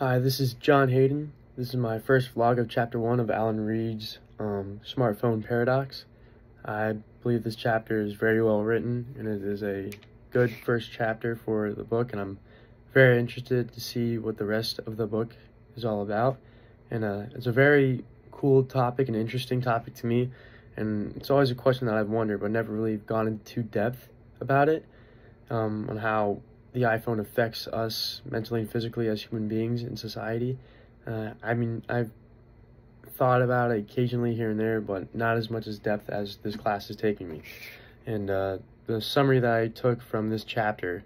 Hi, this is John Hayden. This is my first vlog of chapter one of Alan Reed's um, Smartphone Paradox. I believe this chapter is very well written and it is a good first chapter for the book and I'm very interested to see what the rest of the book is all about. And uh, it's a very cool topic and interesting topic to me and it's always a question that I've wondered but never really gone into depth about it um, on how the iPhone affects us mentally and physically as human beings in society. Uh, I mean, I've thought about it occasionally here and there, but not as much as depth as this class is taking me. And uh, the summary that I took from this chapter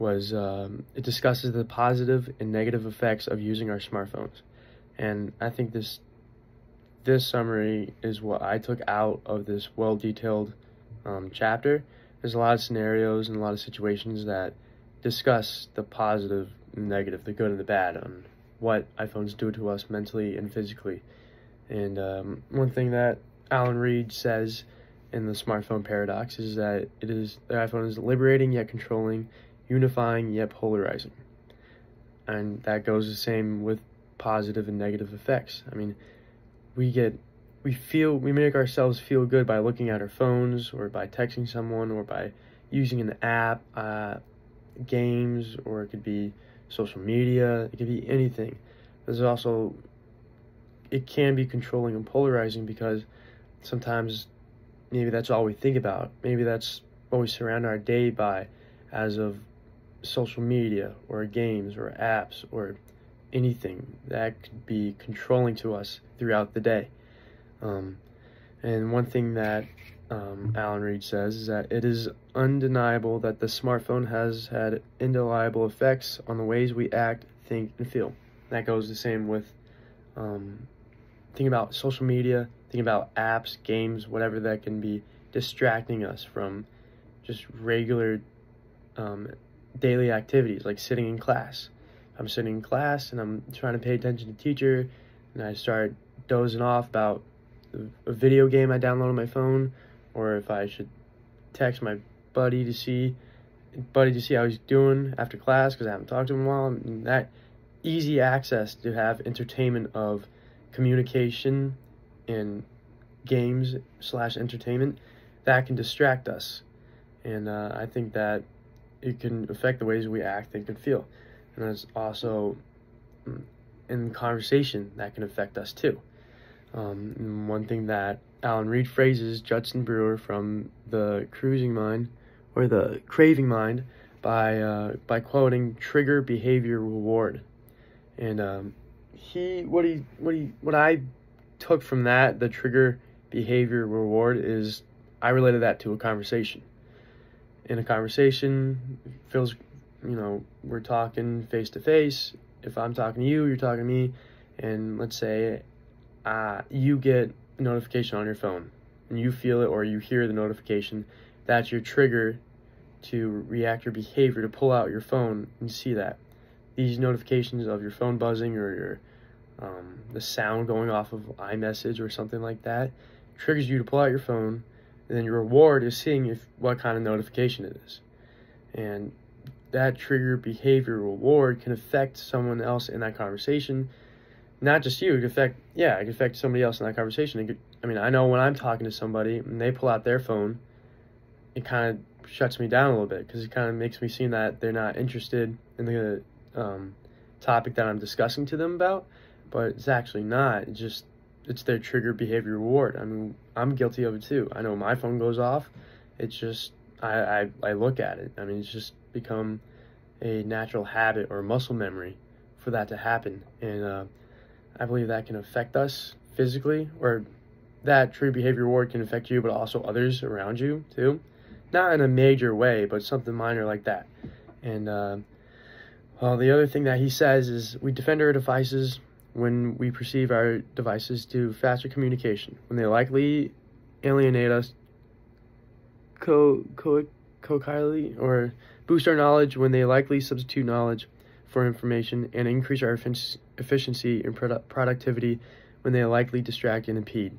was um, it discusses the positive and negative effects of using our smartphones. And I think this this summary is what I took out of this well-detailed um, chapter. There's a lot of scenarios and a lot of situations that discuss the positive and negative, the good and the bad on what iPhones do to us mentally and physically. And um, one thing that Alan Reed says in the smartphone paradox is that it is the iPhone is liberating yet controlling, unifying yet polarizing. And that goes the same with positive and negative effects. I mean, we get we feel we make ourselves feel good by looking at our phones or by texting someone or by using an app. Uh, games or it could be social media, it could be anything. There's also, it can be controlling and polarizing because sometimes maybe that's all we think about. Maybe that's what we surround our day by as of social media or games or apps or anything that could be controlling to us throughout the day. Um, and one thing that um, Alan Reed says, is that it is undeniable that the smartphone has had indelible effects on the ways we act, think, and feel. That goes the same with um, thinking about social media, thinking about apps, games, whatever that can be distracting us from just regular um, daily activities like sitting in class. I'm sitting in class and I'm trying to pay attention to teacher and I start dozing off about a video game I downloaded on my phone or if I should text my buddy to see buddy to see how he's doing after class because I haven't talked to him in a while. And that easy access to have entertainment of communication and games slash entertainment that can distract us, and uh, I think that it can affect the ways we act and can feel, and there's also mm, in conversation that can affect us too. Um, one thing that Alan Reed phrases Judson Brewer from the Cruising Mind or the Craving Mind by uh, by quoting trigger behavior reward, and um, he what he what he what I took from that the trigger behavior reward is I related that to a conversation. In a conversation, feels you know we're talking face to face. If I'm talking to you, you're talking to me, and let's say uh, you get a notification on your phone and you feel it or you hear the notification, that's your trigger to react your behavior to pull out your phone and see that. These notifications of your phone buzzing or your um, the sound going off of iMessage or something like that triggers you to pull out your phone, and then your reward is seeing if what kind of notification it is. And that trigger behavior reward can affect someone else in that conversation not just you, it could affect, yeah, it could affect somebody else in that conversation. Could, I mean, I know when I'm talking to somebody and they pull out their phone, it kind of shuts me down a little bit because it kind of makes me seem that they're not interested in the um, topic that I'm discussing to them about, but it's actually not. It's just, it's their trigger behavior reward. I mean, I'm guilty of it too. I know my phone goes off. It's just, I, I, I look at it. I mean, it's just become a natural habit or muscle memory for that to happen. And, uh, I believe that can affect us physically, or that true behavior reward can affect you, but also others around you too. Not in a major way, but something minor like that. And uh, well, the other thing that he says is we defend our devices when we perceive our devices to faster communication, when they likely alienate us co co co or boost our knowledge when they likely substitute knowledge for information and increase our efficiency and produ productivity when they likely distract and impede.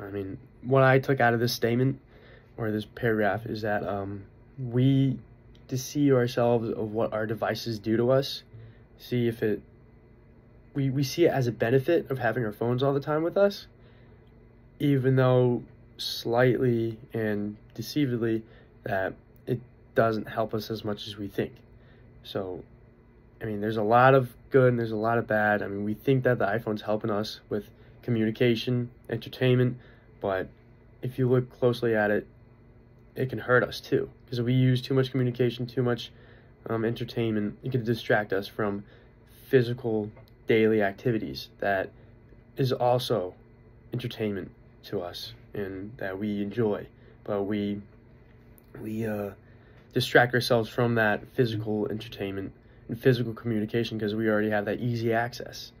I mean, what I took out of this statement or this paragraph is that um, we deceive ourselves of what our devices do to us, see if it we, we see it as a benefit of having our phones all the time with us, even though slightly and deceivably that it doesn't help us as much as we think. So, I mean, there's a lot of good and there's a lot of bad. I mean, we think that the iPhone's helping us with communication, entertainment, but if you look closely at it, it can hurt us too because we use too much communication, too much um, entertainment. It can distract us from physical daily activities that is also entertainment to us and that we enjoy, but we we uh, distract ourselves from that physical entertainment physical communication because we already have that easy access.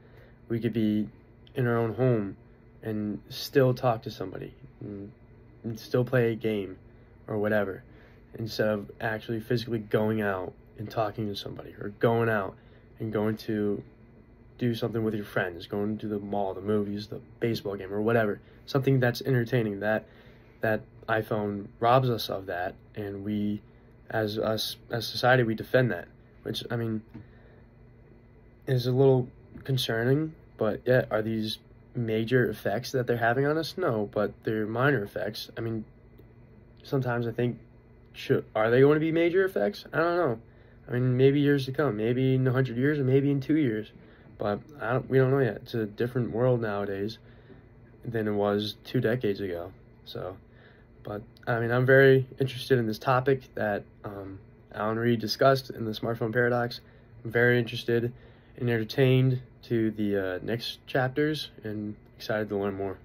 We could be in our own home and still talk to somebody and, and still play a game or whatever instead of actually physically going out and talking to somebody or going out and going to do something with your friends, going to the mall, the movies, the baseball game, or whatever. Something that's entertaining. That that iPhone robs us of that, and we, as us as society, we defend that. Which I mean, is a little concerning. But yeah, are these major effects that they're having on us? No, but they're minor effects. I mean, sometimes I think, should are they going to be major effects? I don't know. I mean, maybe years to come, maybe in a hundred years, or maybe in two years. But don't, we don't know yet. It's a different world nowadays than it was two decades ago. So, but I mean, I'm very interested in this topic that um, Alan Reed discussed in the smartphone paradox. I'm very interested and entertained to the uh, next chapters and excited to learn more.